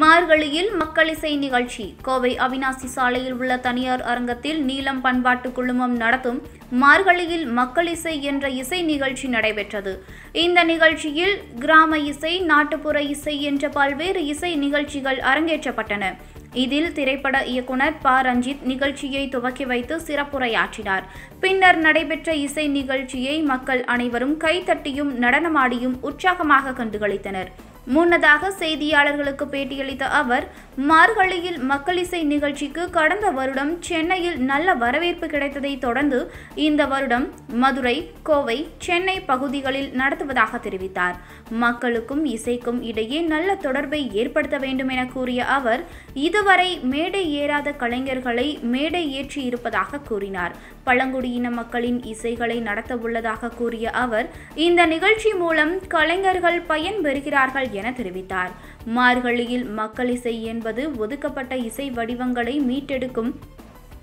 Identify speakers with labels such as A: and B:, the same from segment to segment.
A: மார்கழியில் மக்களிசை நிகழ்ச்சி. கோவை அவினாசி சாலையில் உள்ள தனியார் அரங்கத்தில் நீலம் பண்பாட்டு குழுமம் நடத்தும் மார்கழியில் மக்களிசை என்ற இசை நிகழ்ச்சி நடைபெற்றது. இந்த நிகழ்ச்சியில் கிராம இசை நாட்டுப்புற இசை என்ற பல்வேறு இசை நிகழ்ச்சிகள் அரங்கேற்றப்பட்டன. இதில் திரைப்பட இயக்குனர் ப. ரஞ்சித் நிகழ்ச்சியை துவக்கி வைத்து சிறப்புரையாற்றினார். பின்னர் நடைபெற்ற இசை நிகழ்ச்சியை மக்கள் அனைவரும் கைத்தட்டியும் நடனமாடியும் உற்சாகமாக கண்டுகளித்தனர். முன்னதாக செய்தியாளர்களுக்கு பேட்டியளித்த அவர் மார்கழியில் மக்களிசை நிகழ்ச்சிக்கு கடந்த வருடம் சென்னையில் நல்ல வரவேற்பு கிடைத்ததை தொடர்ந்து இந்த வருடம் மதுரை கோவை சென்னை பகுதிகளில் நடத்துவதாக தெரிவித்தார். மக்களுக்கும் இசைக்கும் இடையே நல்ல தொடர்பை ஏற்படுத்த வேண்டும் என கூறிய அவர் இதுவரை மேடை ஏறாத கலைஞர்களை மேடை ஏற்றி இருப்பதாக கூறினார். பழங்குடியின மக்களின் இசைகளை நடத்த உள்ளதாக கூறிய அவர் இந்த நிகழ்ச்சி மூலம் கலைஞர்கள் பயன்பெறுகிறார்கள் என தெரிவித்தார். மார்கழியில் மக்கள் இசை என்பது ஒதுக்கப்பட்ட இசை வடிவங்களை மீட்டெடுக்கும்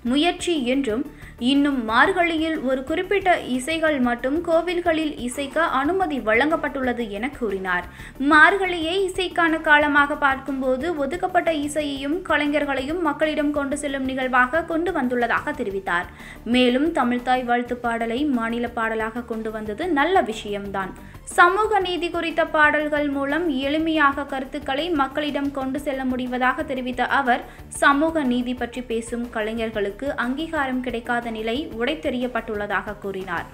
A: முயற்சி என்றும் இன்னும் மார்கழியில் ஒரு குறிப்பிட்ட இசைகள் மட்டும் கோவில்களில் இசைக்க அனுமதி வழங்கப்பட்டுள்ளது என கூறினார். மார்கழியை இசைக்கான காலமாக பார்க்கும்போது ஒதுக்கப்பட்ட இசையையும் கலைஞர்களையும் மக்களிடம் கொண்டு செல்லும் நிகழ்வாக கொண்டு வந்துள்ளதாக தெரிவித்தார். மேலும் தமிழ்தாய் வாழ்த்து பாடலை மாநில பாடலாக கொண்டு வந்தது நல்ல விஷயம்தான். சமூக நீதி குறித்த பாடல்கள் மூலம் எளிமையாக கருத்துக்களை மக்களிடம் கொண்டு செல்ல முடிவதாக தெரிவித்த அவர் சமூக நீதி பற்றி பேசும் கலைஞர்களுக்கு அங்கீகாரம் கிடைக்காத நிலை உடைத்தெறியப்பட்டுள்ளதாக கூறினார்.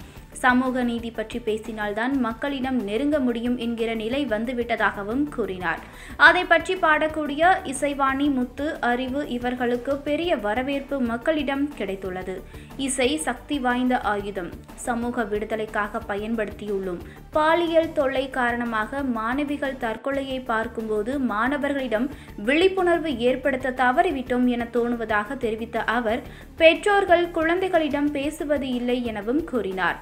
A: சமூக நீதி பற்றி பேசினால்தான் மக்களிடம் நெருங்க முடியும் என்கிற நிலை வந்துவிட்டதாகவும் கூறினார். அதை பற்றி பாடக்கூடிய இசைவாணி முத்து அறிவு இவர்களுக்கு பெரிய வரவேற்பு மக்களிடம் கிடைத்துள்ளது. இசை சக்தி வாய்ந்த ஆயுதம். சமூக விடுதலைக்காக பயன்படுத்தியுள்ளோம் பாலியல் தொல்லை காரணமாக மாணவிகள் தற்கொலையை பார்க்கும்போது மாணவர்களிடம் விழிப்புணர்வு ஏற்படுத்த தவறிவிட்டோம் என தோணுவதாக தெரிவித்த அவர் பெற்றோர்கள் குழந்தைகளிடம் பேசுவது இல்லை எனவும் கூறினார்.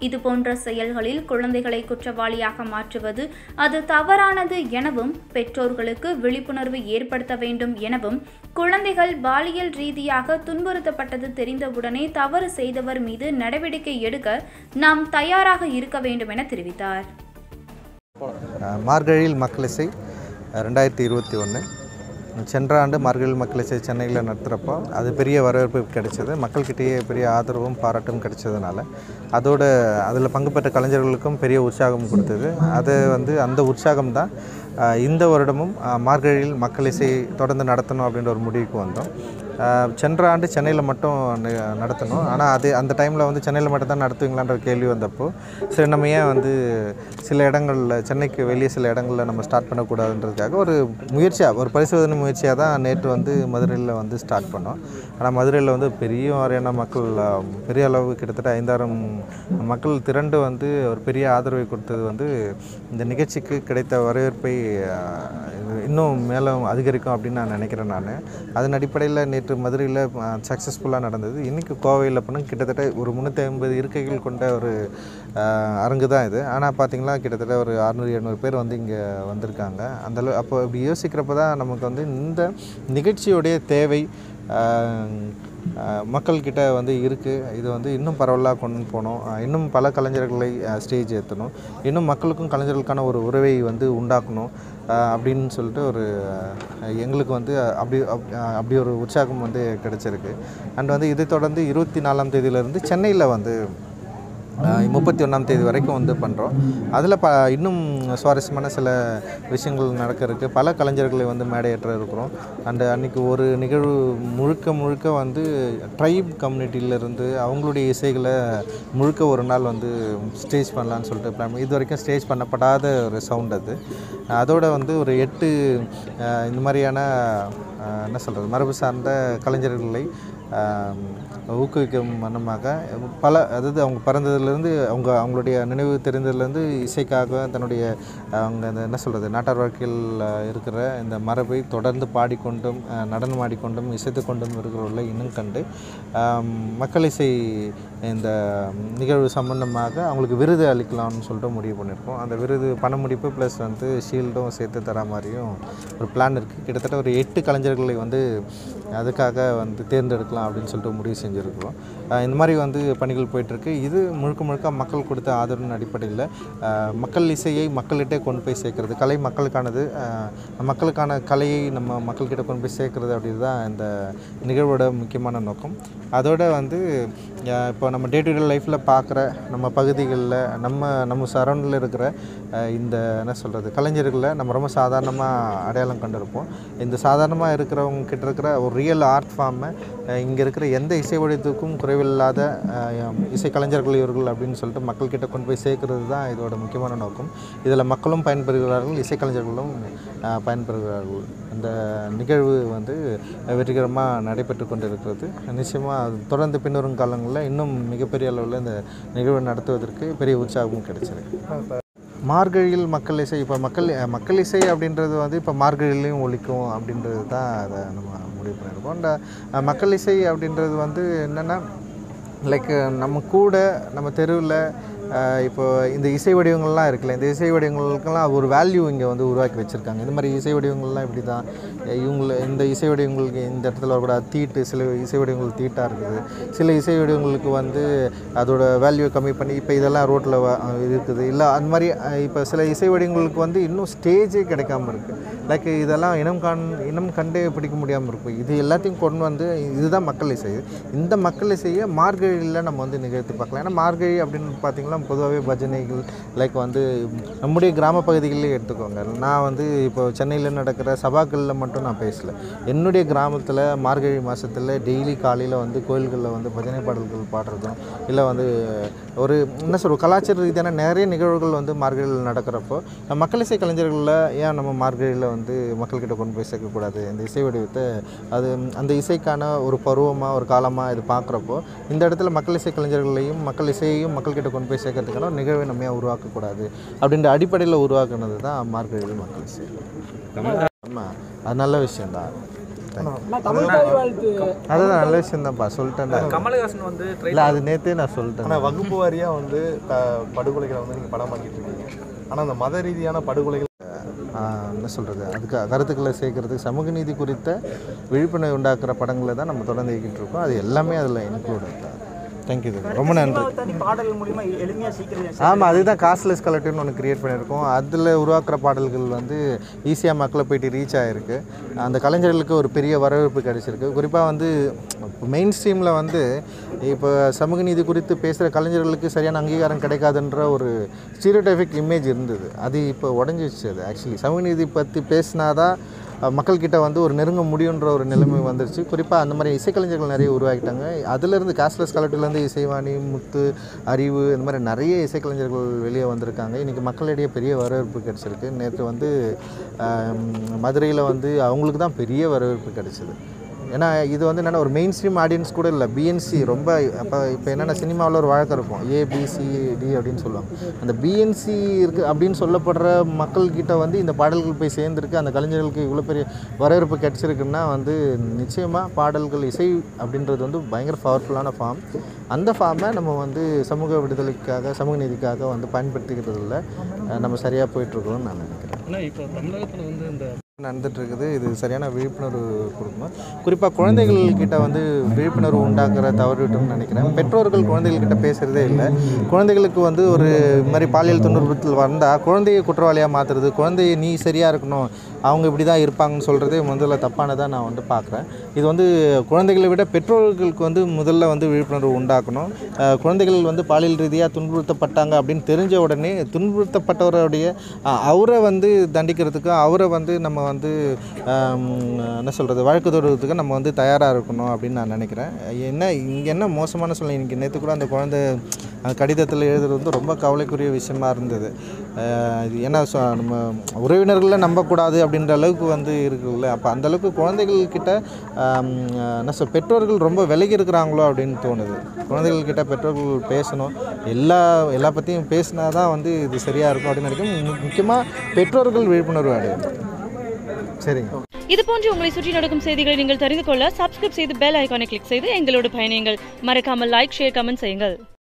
A: இதுபோன்ற செயல்களில் குழந்தைகளை குற்றவாளியாக மாற்றுவது அது தவறானது எனவும் பெற்றோர்களுக்கு விழிப்புணர்வு ஏற்படுத்த வேண்டும் எனவும் குழந்தைகள் பாலியல் ரீதியாக துன்புறுத்தப்பட்டது தெரிந்தவுடனே தவறு செய்தவர் மீது நடவடிக்கை எடுக்க நாம் தயாராக இருக்க வேண்டும் என தெரிவித்தார்.
B: மார்கழியில் மக்களிசை ரெண்டாயிரத்தி இருபத்தி ஒன்று சென்ற ஆண்டு மார்கழியில் மக்களை சென்னையில் நடத்துகிறப்போ அது பெரிய வரவேற்பு கிடைச்சது. மக்கள்கிட்டயே பெரிய ஆதரவும் பாராட்டும் கிடைச்சதுனால அதோட அதில் பங்கு பெற்ற கலைஞர்களுக்கும் பெரிய உற்சாகம் கொடுத்தது. அது வந்து அந்த உற்சாகம் தான் இந்த வருடமும் மார்கழியில் மார்கழியில் மக்களிசை தொடர்ந்து நடத்தணும் அப்படின்ற ஒரு முடிவுக்கு வந்தோம். சென்ற ஆண்டு சென்னையில் மட்டும் ந- நடத்தணும். ஆனால் அது அந்த டைமில் வந்து சென்னையில் மட்டும் தான் நடத்துவீங்களான்ற கேள்வி வந்தப்போ சரி நம்ம ஏன் வந்து சில இடங்களில் சென்னைக்கு வெளியே சில இடங்களில் நம்ம ஸ்டார்ட் பண்ணக்கூடாதுன்றதுக்காக ஒரு முயற்சியாக ஒரு பரிசோதனை முயற்சியாக தான் நேற்று வந்து மதுரையில் வந்து ஸ்டார்ட் பண்ணோம். ஆனால் மதுரையில் வந்து பெரிய மாதிரியான மக்கள் பெரிய அளவு கிட்டத்தட்ட ஐந்தாயிரம் மக்கள் திரண்டு வந்து ஒரு பெரிய ஆதரவை கொடுத்தது வந்து இந்த நிகழ்ச்சிக்கு கிடைத்த வரவேற்பை இன்னும் மேலும் அதிகரிக்கும் அப்படின்னு நான் நினைக்கிறேன் நான். அதன் அடிப்படையில் நேற்று மதுரையில் சக்ஸஸ்ஃபுல்லாக நடந்தது. இன்றைக்கி கோவையில் பண்ண கிட்டத்தட்ட ஒரு முந்நூற்றி ஐம்பது இருக்கைகள் கொண்ட ஒரு அரங்கு தான் இது. ஆனால் பார்த்திங்கன்னா கிட்டத்தட்ட ஒரு அறுநூறு எழுநூறு பேர் வந்து இங்கே வந்திருக்காங்க. அந்த அப்போ இப்படி யோசிக்கிறப்ப தான் நமக்கு வந்து இந்த நிகழ்ச்சியுடைய தேவை மக்கள்கிட்ட வந்து இருக்குது இது வந்து இன்னும் பரவலாக கொண்டு போகணும் இன்னும் பல கலைஞர்களை ஸ்டேஜ் ஏற்றணும் இன்னும் மக்களுக்கும் கலைஞர்களுக்கான ஒரு உறவை வந்து உண்டாக்கணும் அப்படின்னு சொல்லிட்டு ஒரு எங்களுக்கு வந்து அப்படி அப்படி ஒரு உற்சாகம் வந்து கிடச்சிருக்கு. அண்ட் வந்து இதை தொடர்ந்து இருபத்தி நாலாம் தேதியிலேருந்து சென்னையில் வந்து முப்பத்தி ஒன்றாம் தேதி வரைக்கும் வந்து பண்ணுறோம் அதில் ப இன்னும் சுவாரஸ்யமான சில விஷயங்கள் நடக்க இருக்குது பல கலைஞர்களை வந்து மேடையேற்ற இருக்கிறோம். அண்டு அன்றைக்கி ஒரு நிகழ்வு முழுக்க முழுக்க வந்து ட்ரைப் கம்யூனிட்டியிலேருந்து அவங்களுடைய இசைகளை முழுக்க ஒரு நாள் வந்து ஸ்டேஜ் பண்ணலான்னு சொல்லிட்டு பிளான் இது வரைக்கும் ஸ்டேஜ் பண்ணப்படாத ஒரு சவுண்ட் அது. அதோட வந்து ஒரு எட்டு இந்த மாதிரியான என்ன சொல்கிறது மரபு சார்ந்த கலைஞர்களை ஊக்குவிக்கும் வண்ணமாக பல அதாவது அவங்க பிறந்ததுலேருந்து அவங்க அவங்களுடைய நினைவு தெரிந்ததுலேருந்து இசைக்காக தன்னுடைய அவங்க அந்த என்ன சொல்கிறது நாட்டார் வாழ்க்கையில் இருக்கிற இந்த மரபை தொடர்ந்து பாடிக்கொண்டும் நடனம் ஆடிக்கொண்டும் இசைத்து கொண்டும் இருக்கிறவர்களை இன்னும் கண்டு மக்கள் இசை இந்த நிகழ்வு சம்பந்தமாக அவங்களுக்கு விருது அளிக்கலாம்னு சொல்லிட்டு முடிவு பண்ணியிருக்கோம். அந்த விருது பண முடிப்பு ப்ளஸ் வந்து ஷீல்டும் சேர்த்து தர மாதிரியும் ஒரு பிளான் இருக்குது கிட்டத்தட்ட ஒரு எட்டு கலைஞர்களை வந்து அதுக்காக வந்து தேர்ந்தெடுக்கலாம் அப்படின்னு சொல்லிட்டு முடிவு செஞ்சு செஞ்சுருக்கிறோம். இந்த மாதிரி வந்து பணிகள் போயிட்டுருக்கு. இது முழுக்க முழுக்க மக்கள் கொடுத்த ஆதரவின் அடிப்படையில் மக்கள் இசையை மக்கள்கிட்டே கொண்டு போய் சேர்க்கறது கலை மக்களுக்கானது மக்களுக்கான கலையை நம்ம மக்கள்கிட்ட கொண்டு போய் சேர்க்கறது அப்படின்றது தான் இந்த நிகழ்வோட முக்கியமான நோக்கம். அதோடு வந்து இப்போ நம்ம டே டு டே லைஃப்பில் பார்க்குற நம்ம பகுதிகளில் நம்ம நம்ம சரௌண்டில் இருக்கிற இந்த என்ன சொல்கிறது கலைஞர்களை நம்ம ரொம்ப சாதாரணமாக அடையாளம் கண்டிருப்போம். இந்த சாதாரணமாக இருக்கிறவங்க கிட்ட இருக்கிற ஒரு ரியல் ஆர்ட் ஃபார்மை இங்கே இருக்கிற எந்த இசை வடிவத்துக்கும் குறைவில்லாத அஹ், இசை கலைஞர்கள் இவர்கள் அப்படின்னு சொல்லிட்டு மக்கள்கிட்ட கொண்டு போய் சேர்க்கறது தான் இதோட முக்கியமான நோக்கம். இதில் மக்களும் பயன்பெறுகிறார்கள் இசைக்கலைஞர்களும் பயன்பெறுகிறார்கள். இந்த நிகழ்வு வந்து வெற்றிகரமாக நடைபெற்று கொண்டிருக்கிறது. நிச்சயமாக தொடர்ந்து பின்வரும் காலங்களில் இன்னும் மிகப்பெரிய அளவில் இந்த நிகழ்வு நடத்துவதற்கு பெரிய உற்சாகமும் கிடைச்சிருக்கு. மார்கழியில் மக்கள் இசை இப்போ மக்கள் மக்கள் இசை அப்படின்றது வந்து இப்போ மார்கழியிலையும் ஒழிக்கும் அப்படின்றது தான் அதை நம்ம முடிவு பண்ணியிருக்கோம். இந்த மக்கள் இசை அப்படின்றது வந்து என்னென்னா லைக் நம்ம கூட நம்ம தெருவில் இப்போ இந்த இசை வடிவங்கள்லாம் இருக்குல்ல இந்த இசை வடிவங்களுக்கெல்லாம் ஒரு வேல்யூ இங்கே வந்து உருவாக்கி வச்சுருக்காங்க. இந்த மாதிரி இசை வடிவங்கள்லாம் இப்படி தான் இவங்கள இந்த இசை வடிவங்களுக்கு இந்த இடத்துல வரக்கூடாது. தீட்டு சில இசை வடிவங்கள் தீட்டாக இருக்குது. சில இசை வடிவங்களுக்கு வந்து அதோட வேல்யூ கம்மி பண்ணி இப்போ இதெல்லாம் ரோட்டில் இருக்குது. இல்லை அந்த மாதிரி இப்போ சில இசை வடிவங்களுக்கு வந்து இன்னும் ஸ்டேஜே கிடைக்காம இருக்குது லைக் இதெல்லாம் இனம் காண் இனம் கண்டே பிடிக்க முடியாமல் இருக்கும் இது எல்லாத்தையும் கொண்டு வந்து இதுதான் மக்கள் இசை. இந்த மக்கள் இசையை மார்கழியில் நம்ம வந்து நிகழ்த்தி பார்க்கலாம். ஏன்னா மார்கழி அப்படின்னு பார்த்தீங்கன்னா பொதுவாகவே பஜனைகள் லைக் வந்து நம்முடைய கிராம பகுதிகளிலே எடுத்துக்கோங்க. நான் வந்து இப்போ சென்னையில் நடக்கிற சபாக்களில் மட்டும் நான் பேசலை. என்னுடைய கிராமத்தில் மார்கழி மாதத்தில் டெய்லி காலையில் வந்து கோயில்களில் வந்து பஜனை பாடல்கள் பாடுறதும் இல்லை வந்து ஒரு என்ன சொல்வது கலாச்சார ரீதியான நிறைய நிகழ்வுகள் வந்து மார்கழியில் நடக்கிறப்போ மக்கள் இசை கலைஞர்களில் ஏன் நம்ம மார்கழியில் வந்து மக்கள்கிட்ட கொண்டு போய் சேர்க்கக்கூடாது இந்த இசை வடிவத்தை அது அந்த இசைக்கான ஒரு பருவமாக ஒரு காலமாக இது பார்க்குறப்போ இந்த இடத்துல மக்கள் இசை கலைஞர்களையும் மக்கள் இசையையும் மக்கள்கிட்ட கொண்டு போய் சேர்க்கறதுக்கான ஒரு நிகழ்வை நம்ம ஏன் உருவாக்கக்கூடாது அப்படின்ற அடிப்படையில் உருவாக்குனது தான் மார்கழி மக்கள் இசை ஆமாம் அது நல்ல விஷயம்தான். அதுதான் நல்ல விஷயம்தான்ப்பா சொல்லிட்டேன்டா.
C: கமலஹாசன் வந்து
B: இல்லை அது நேற்றே நான் சொல்லிட்டேன்.
D: ஆனால் வகுப்பு வாரியாக வந்து படுகொலைகளை வந்து நீங்கள் படமாக்கிட்டு இருக்கீங்க. ஆனால் அந்த மத ரீதியான படுகொலைகள்
B: என்ன சொல்கிறது அதுக்கு கருத்துக்களை சேர்க்கறதுக்கு சமூக நீதி குறித்த விழிப்புணர்வு உண்டாக்குற படங்களை தான் நம்ம தொடர்ந்து இயக்கிட்டு இருக்கோம். அது எல்லாமே அதில் இன்க்ளூட் தேங்க்யூ ரொம்ப நன்றி.
C: பாடல் சீக்கிரம்
B: ஆமாம் அதுதான் காஸ்ட்லெஸ் கலெக்டிவ்னு ஒன்று கிரியேட் பண்ணியிருக்கோம். அதில் உருவாக்குற பாடல்கள் வந்து ஈஸியாக மக்களை போயிட்டு ரீச் ஆகிருக்கு அந்த கலைஞர்களுக்கு ஒரு பெரிய வரவேற்பு கிடைச்சிருக்கு. குறிப்பாக வந்து மெயின் ஸ்ட்ரீமில் வந்து இப்போ சமூக நீதி குறித்து பேசுகிற கலைஞர்களுக்கு சரியான அங்கீகாரம் கிடைக்காதுன்ற ஒரு ஸ்டீரியோடைபிக் இமேஜ் இருந்தது. அது இப்போ உடஞ்சிச்சு அது ஆக்சுவலி சமூக நீதி பற்றி பேசினாதான் மக்கள்கிட்ட வந்து ஒரு நெருங்க முடியுன்ற ஒரு நிலைமை வந்துருச்சு. குறிப்பாக அந்த மாதிரி இசைக்கலைஞர்கள் நிறைய உருவாக்கிட்டாங்க. அதுலேருந்து காஸ்ட்லெஸ் கலெக்டர்லேருந்து இசைவாணி முத்து அறிவு இந்த மாதிரி நிறைய இசைக்கலைஞர்கள் வெளியே வந்திருக்காங்க. இன்றைக்கி மக்களிடையே பெரிய வரவேற்பு கிடச்சிருக்கு. நேற்று வந்து மதுரையில் வந்து அவங்களுக்கு தான் பெரிய வரவேற்பு கிடைச்சிது. ஏன்னா இது வந்து என்னென்னா ஒரு மெயின் ஸ்ட்ரீம் ஆடியன்ஸ் கூட இல்லை. பிஎன்சி ரொம்ப அப்போ இப்போ என்னென்ன சினிமாவில் ஒரு வழக்கம் இருக்கும். ஏபிசிடி அப்படின்னு சொல்லுவாங்க. அந்த பிஎன்சி இருக்குது அப்படின்னு சொல்லப்படுற மக்கள்கிட்ட வந்து இந்த பாடல்கள் போய் சேர்ந்துருக்கு. அந்த கலைஞர்களுக்கு இவ்வளோ பெரிய வரவேற்பு கிடச்சிருக்குன்னா வந்து நிச்சயமாக பாடல்கள் இசை அப்படின்றது வந்து பயங்கர பவர்ஃபுல்லான ஃபார்ம் அந்த ஃபார்மை நம்ம வந்து சமூக விடுதலைக்காக சமூக நீதிக்காக வந்து பயன்படுத்திக்கிறதுல நம்ம சரியாக போயிட்டுருக்கோம்னு நான் நினைக்கிறேன்.
C: ஆனால் இப்போ தமிழகத்தில் வந்து இந்த
B: நடந்துட்டுருக்குது. இது சரியான விழிப்புணர்வு கொடுக்கணும் குறிப்பாக குழந்தைகள்கிட்ட வந்து விழிப்புணர்வு உண்டாக்குற தவறிட்டோம்னு நினைக்கிறேன். பெற்றோர்கள் குழந்தைகள்கிட்ட பேசுகிறதே இல்லை. குழந்தைகளுக்கு வந்து ஒரு மாதிரி பாலியல் துன்புறுத்தல் வந்தால் குழந்தையை குற்றவாளியாக மாற்றுறது குழந்தைய நீ சரியாக இருக்கணும் அவங்க இப்படி தான் இருப்பாங்கன்னு சொல்கிறதே முதல்ல தப்பானதாக நான் வந்து பார்க்குறேன் இது வந்து குழந்தைகளை விட பெற்றோர்களுக்கு வந்து முதல்ல வந்து விழிப்புணர்வு உண்டாக்கணும். குழந்தைகள் வந்து பாலியல் ரீதியாக துன்புறுத்தப்பட்டாங்க அப்படின்னு தெரிஞ்ச உடனே துன்புறுத்தப்பட்டவருடைய அவரை வந்து தண்டிக்கிறதுக்கு அவரை வந்து நம்ம வந்து என்ன சொல்கிறது வழக்கு தொடர்றதுக்கு நம்ம வந்து தயாராக இருக்கணும் அப்படின்னு நான் நினைக்கிறேன். என்ன இங்கே என்ன மோசமான சூழ்நிலை? இன்றைக்கி நேற்று கூட அந்த குழந்தை கடிதத்தில் எழுதுறது வந்து ரொம்ப கவலைக்குரிய விஷயமா இருந்தது. இது ஏன்னா நம்ம உறவினர்களை நம்பக்கூடாது அப்படின்ற அளவுக்கு வந்து இருக்குல்ல. அப்போ அந்தளவுக்கு குழந்தைகள்கிட்ட குழந்தைகள் என்ன சொல் பெற்றோர்கள் ரொம்ப விலகி இருக்கிறாங்களோ அப்படின்னு தோணுது. குழந்தைகள் கிட்ட பெற்றோர்கள் பேசணும். எல்லா எல்லா பற்றியும் பேசினா தான் வந்து இது சரியாக இருக்கும் அப்படின்னு நினைக்கிறேன். முக்கியமாக பெற்றோர்கள் விழிப்புணர்வு அடையணும். சரிங்க.
E: இது போன்று உங்களை சுற்றி நடக்கும் செய்திகளை நீங்கள் தெரிந்து கொள்ள சப்ஸ்கிரைப் செய்து பெல் ஐகானை கிளிக் செய்து எங்களோடு பயணியுங்கள். மறக்காமல் லைக் ஷேர் கமெண்ட் செய்யுங்கள்.